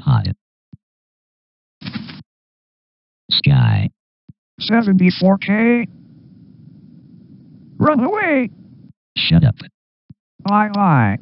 Pod. Sky. 74K. Run away. Shut up. Lie, lie.